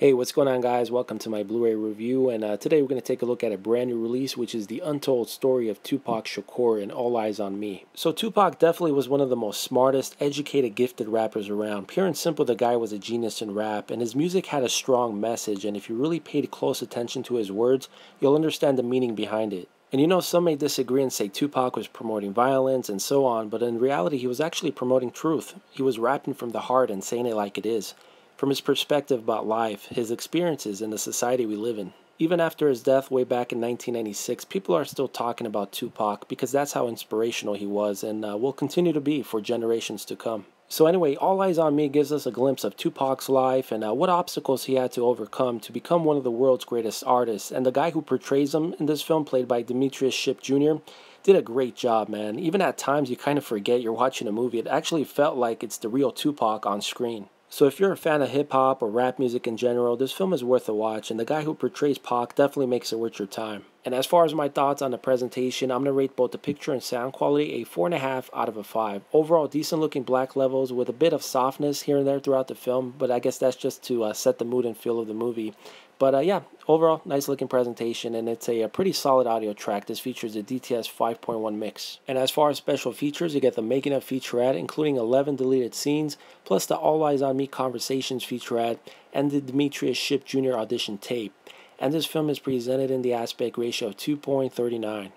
Hey, what's going on, guys? Welcome to my Blu ray review. And uh, today we're going to take a look at a brand new release, which is the untold story of Tupac Shakur and All Eyez on Me. So, Tupac definitely was one of the most smartest, educated, gifted rappers around. Pure and simple, the guy was a genius in rap, and his music had a strong message. And if you really paid close attention to his words, you'll understand the meaning behind it. And you know, some may disagree and say Tupac was promoting violence and so on, but in reality, he was actually promoting truth. He was rapping from the heart and saying it like it is from his perspective about life, his experiences, and the society we live in. Even after his death way back in 1996, people are still talking about Tupac because that's how inspirational he was and uh, will continue to be for generations to come. So, anyway, All Eyez on Me gives us a glimpse of Tupac's life and uh, what obstacles he had to overcome to become one of the world's greatest artists. And the guy who portrays him in this film, played by Demetrius Shipp Jr., did a great job, man. Even at times, you kind of forget you're watching a movie. It actually felt like it's the real Tupac on screen. So if you're a fan of hip hop or rap music in general, this film is worth a watch, and the guy who portrays Pac definitely makes it worth your time. And as far as my thoughts on the presentation, I'm gonna rate both the picture and sound quality a four and a half out of a five. Overall, decent looking black levels with a bit of softness here and there throughout the film, but I guess that's just to uh, set the mood and feel of the movie. But uh, yeah, overall, nice looking presentation, and it's a, a, pretty solid audio track. This features a DTS 5.1 mix. And as far as special features, you get the making of featurette, including 11 deleted scenes, plus the All Eyez on Me conversations featurette, and the Demetrius Shipp Jr. audition tape. And this film is presented in the aspect ratio of 2.39.